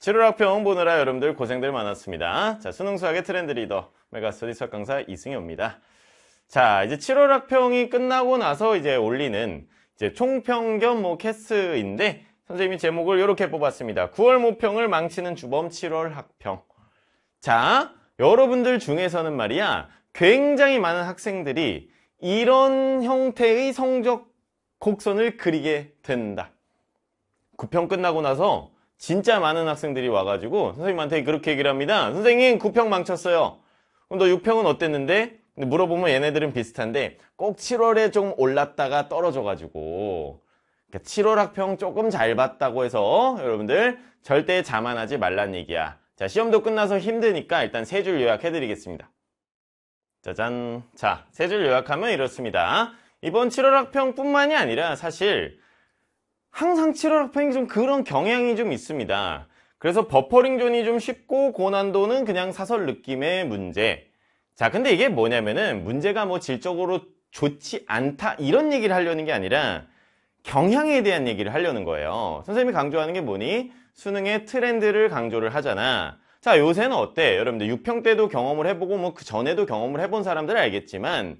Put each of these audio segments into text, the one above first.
7월학평 보느라 여러분들 고생들 많았습니다. 자, 수능 수학의 트렌드 리더 메가스터디 수학 강사 이승효입니다. 자, 이제 7월학평이 끝나고 나서 이제 올리는 이제 총평 겸뭐 캐스인데 선생님이 제목을 이렇게 뽑았습니다. 9월 모평을 망치는 주범 7월 학평. 자, 여러분들 중에서는 말이야 굉장히 많은 학생들이 이런 형태의 성적 곡선을 그리게 된다. 9평 끝나고 나서 진짜 많은 학생들이 와가지고 선생님한테 그렇게 얘기를 합니다. 선생님 9평 망쳤어요. 그럼 너 6평은 어땠는데? 물어보면 얘네들은 비슷한데 꼭 7월에 좀 올랐다가 떨어져가지고 7월 그러니까 학평 조금 잘 봤다고 해서 여러분들 절대 자만하지 말란 얘기야. 자 시험도 끝나서 힘드니까 일단 세 줄 요약해드리겠습니다. 짜잔. 자, 세 줄 요약하면 이렇습니다. 이번 7월 학평뿐만이 아니라 사실 항상 7월 학평이 좀 그런 경향이 좀 있습니다. 그래서 버퍼링 존이 좀 쉽고 고난도는 그냥 사설 느낌의 문제. 자, 근데 이게 뭐냐면은 문제가 뭐 질적으로 좋지 않다 이런 얘기를 하려는 게 아니라 경향에 대한 얘기를 하려는 거예요. 선생님이 강조하는 게 뭐니? 수능의 트렌드를 강조를 하잖아. 자, 요새는 어때? 여러분들 6평 때도 경험을 해보고 뭐 그 전에도 경험을 해본 사람들은 알겠지만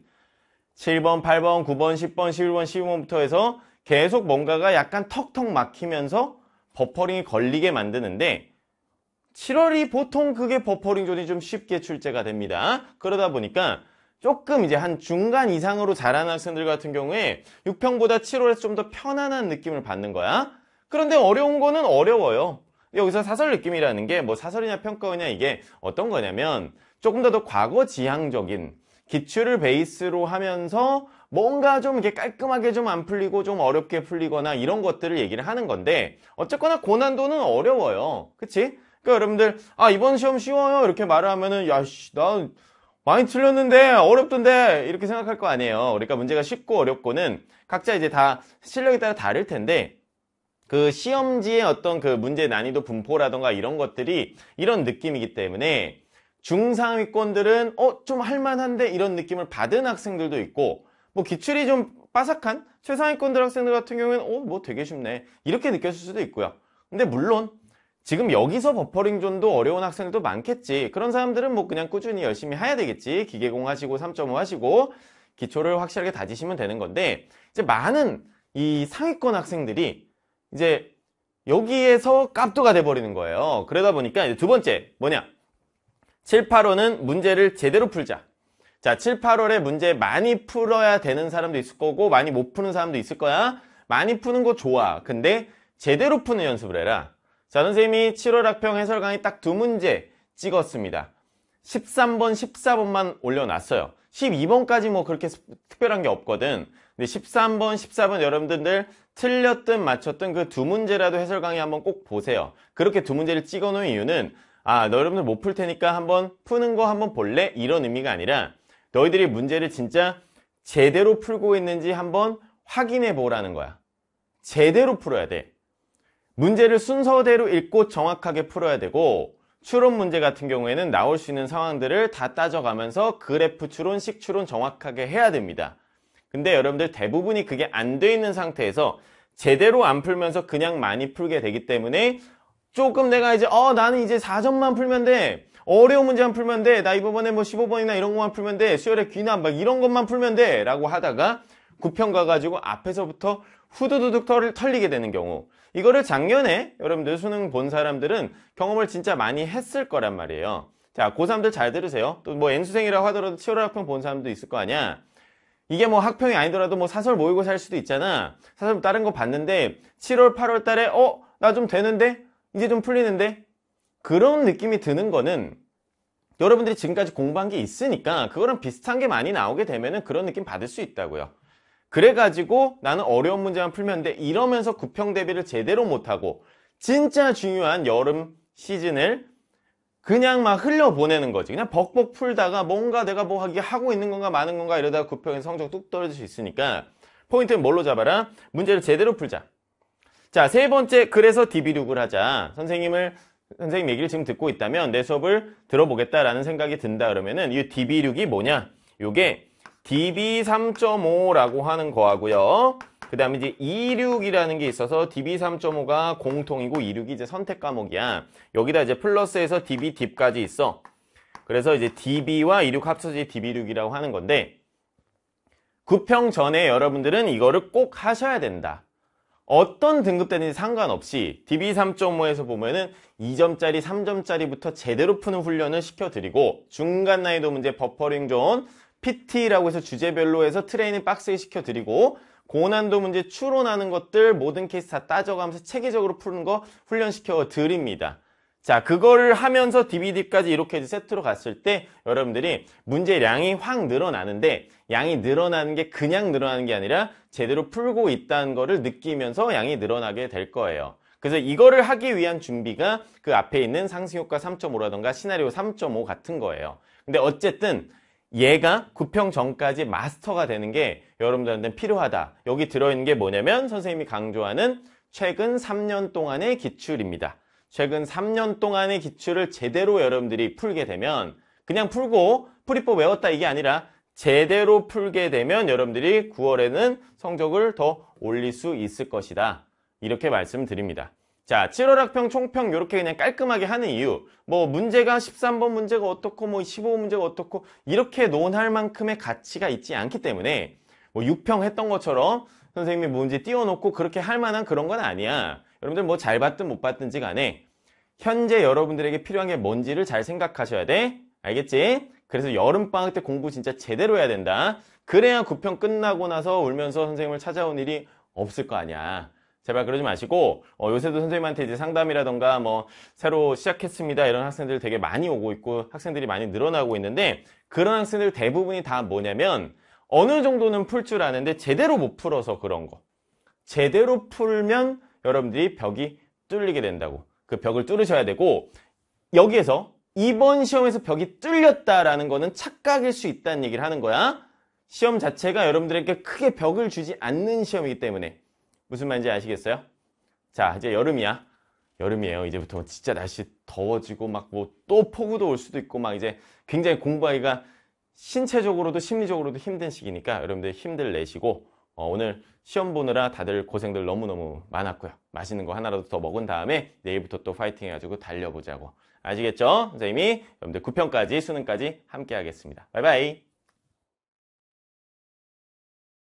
7번, 8번, 9번, 10번, 11번, 12번부터 해서 계속 뭔가가 약간 턱턱 막히면서 버퍼링이 걸리게 만드는데 7월이 보통 그게 버퍼링 존이 좀 쉽게 출제가 됩니다. 그러다 보니까 조금 이제 한 중간 이상으로 잘하는 학생들 같은 경우에 6평보다 7월에서 좀 더 편안한 느낌을 받는 거야. 그런데 어려운 거는 어려워요. 여기서 사설 느낌이라는 게 뭐 사설이냐 평가냐 이게 어떤 거냐면 조금 더 더 과거 지향적인 기출을 베이스로 하면서 뭔가 좀 이렇게 깔끔하게 좀 안 풀리고 좀 어렵게 풀리거나 이런 것들을 얘기를 하는 건데 어쨌거나 고난도는 어려워요. 그치? 그러니까 여러분들 아 이번 시험 쉬워요 이렇게 말을 하면은 야씨 나 많이 틀렸는데 어렵던데 이렇게 생각할 거 아니에요. 그러니까 문제가 쉽고 어렵고는 각자 이제 다 실력에 따라 다를 텐데 그 시험지의 어떤 그 문제 난이도 분포라던가 이런 것들이 이런 느낌이기 때문에 중상위권들은 어 좀 할만한데 이런 느낌을 받은 학생들도 있고 뭐 기출이 좀 빠삭한 최상위권들 학생들 같은 경우에는 어 뭐 되게 쉽네. 이렇게 느꼈을 수도 있고요. 근데 물론 지금 여기서 버퍼링 존도 어려운 학생들도 많겠지. 그런 사람들은 뭐 그냥 꾸준히 열심히 해야 되겠지. 기계공 하시고 3.5 하시고 기초를 확실하게 다지시면 되는 건데 이제 많은 이 상위권 학생들이 이제 여기에서 깝도가 돼버리는 거예요. 그러다 보니까 두 번째 뭐냐? 7, 8호는 문제를 제대로 풀자 자, 7, 8월에 문제 많이 풀어야 되는 사람도 있을 거고 많이 못 푸는 사람도 있을 거야. 많이 푸는 거 좋아. 근데 제대로 푸는 연습을 해라. 자, 선생님이 7월 학평 해설 강의 딱 두 문제 찍었습니다. 13번, 14번만 올려놨어요. 12번까지 뭐 그렇게 특별한 게 없거든. 근데 13번, 14번 여러분들 틀렸든 맞췄든 그 두 문제라도 해설 강의 한번 꼭 보세요. 그렇게 두 문제를 찍어 놓은 이유는 아, 너 여러분들 못 풀 테니까 한번 푸는 거 한번 볼래? 이런 의미가 아니라 너희들이 문제를 진짜 제대로 풀고 있는지 한번 확인해 보라는 거야. 제대로 풀어야 돼. 문제를 순서대로 읽고 정확하게 풀어야 되고 추론 문제 같은 경우에는 나올 수 있는 상황들을 다 따져가면서 그래프 추론, 식 추론 정확하게 해야 됩니다. 근데 여러분들 대부분이 그게 안 돼 있는 상태에서 제대로 안 풀면서 그냥 많이 풀게 되기 때문에 조금 내가 이제 어 나는 이제 4점만 풀면 돼 어려운 문제만 풀면 돼. 나 이번에 뭐 15번이나 이런 것만 풀면 돼. 수열의 귀남 막 이런 것만 풀면 돼. 라고 하다가 9평 가가지고 앞에서부터 후두두둑 털, 털리게 되는 경우. 이거를 작년에 여러분들 수능 본 사람들은 경험을 진짜 많이 했을 거란 말이에요. 자, 고3들 잘 들으세요. 또 뭐 N수생이라고 하더라도 7월 학평 본 사람도 있을 거 아니야. 이게 뭐 학평이 아니더라도 뭐 사설 모의고 살 수도 있잖아. 사설 다른 거 봤는데 7월, 8월 달에 어? 나 좀 되는데? 이제 좀 풀리는데? 그런 느낌이 드는 거는 여러분들이 지금까지 공부한 게 있으니까 그거랑 비슷한 게 많이 나오게 되면 그런 느낌 받을 수 있다고요. 그래가지고 나는 어려운 문제만 풀면 돼 이러면서 구평 대비를 제대로 못하고 진짜 중요한 여름 시즌을 그냥 막 흘려보내는 거지. 그냥 벅벅 풀다가 뭔가 내가 뭐 하고 있는 건가 마는 건가 이러다가 구평의 성적 뚝 떨어질 수 있으니까 포인트는 뭘로 잡아라? 문제를 제대로 풀자. 자, 세 번째, 그래서 DB6을 하자. 선생님을 선생님 얘기를 지금 듣고 있다면 내 수업을 들어보겠다라는 생각이 든다 그러면은 이 DB6이 뭐냐? 요게 DB3.5라고 하는 거하고요. 그 다음에 이제 26이라는 게 있어서 DB3.5가 공통이고 26이 이제 선택 과목이야. 여기다 이제 플러스해서 DB 딥까지 있어. 그래서 이제 DB와 26 합쳐서 DB6이라고 하는 건데, 9평 전에 여러분들은 이거를 꼭 하셔야 된다. 어떤 등급대든지 상관없이 DB3.5에서 보면은 2점짜리, 3점짜리부터 제대로 푸는 훈련을 시켜드리고 중간 난이도 문제 버퍼링 존, PT라고 해서 주제별로 해서 트레이닝 빡세게 시켜드리고 고난도 문제 추론하는 것들 모든 케이스 다 따져가면서 체계적으로 푸는 거 훈련시켜 드립니다. 자, 그거를 하면서 DVD까지 이렇게 세트로 갔을 때 여러분들이 문제량이 확 늘어나는데 양이 늘어나는 게 그냥 늘어나는 게 아니라 제대로 풀고 있다는 거를 느끼면서 양이 늘어나게 될 거예요. 그래서 이거를 하기 위한 준비가 그 앞에 있는 상승효과 3.5라던가 시나리오 3.5 같은 거예요. 근데 어쨌든 얘가 9평 전까지 마스터가 되는 게 여러분들한테 필요하다. 여기 들어있는 게 뭐냐면 선생님이 강조하는 최근 3년 동안의 기출입니다. 최근 3년 동안의 기출을 제대로 여러분들이 풀게 되면 그냥 풀고 풀이법 외웠다 이게 아니라 제대로 풀게 되면 여러분들이 9월에는 성적을 더 올릴 수 있을 것이다. 이렇게 말씀드립니다. 자, 7월 학평, 총평 이렇게 그냥 깔끔하게 하는 이유. 뭐 문제가 13번 문제가 어떻고 뭐 15번 문제가 어떻고 이렇게 논할 만큼의 가치가 있지 않기 때문에 뭐 6평 했던 것처럼 선생님이 문제 띄워놓고 그렇게 할 만한 그런 건 아니야. 여러분들 뭐 잘 봤든 못 봤든지 간에 현재 여러분들에게 필요한 게 뭔지를 잘 생각하셔야 돼. 알겠지? 그래서 여름방학 때 공부 진짜 제대로 해야 된다. 그래야 9평 끝나고 나서 울면서 선생님을 찾아온 일이 없을 거 아니야. 제발 그러지 마시고 어, 요새도 선생님한테 이제 상담이라던가 뭐 새로 시작했습니다 이런 학생들 되게 많이 오고 있고 학생들이 많이 늘어나고 있는데 그런 학생들 대부분이 다 뭐냐면 어느 정도는 풀 줄 아는데 제대로 못 풀어서 그런 거 제대로 풀면 여러분들이 벽이 뚫리게 된다고 그 벽을 뚫으셔야 되고 여기에서 이번 시험에서 벽이 뚫렸다라는 거는 착각일 수 있다는 얘기를 하는 거야 시험 자체가 여러분들에게 크게 벽을 주지 않는 시험이기 때문에 무슨 말인지 아시겠어요? 자, 이제 여름이야. 여름이에요. 이제부터 진짜 날씨 더워지고 막 뭐 또 폭우도 올 수도 있고 막 이제 굉장히 공부하기가 신체적으로도 심리적으로도 힘든 시기니까 여러분들 힘들 내시고 어, 오늘 시험 보느라 다들 고생들 너무너무 많았고요. 맛있는 거 하나라도 더 먹은 다음에 내일부터 또 파이팅 해가지고 달려보자고. 아시겠죠? 선생님이 여러분들 9편까지 수능까지 함께 하겠습니다. 바이바이.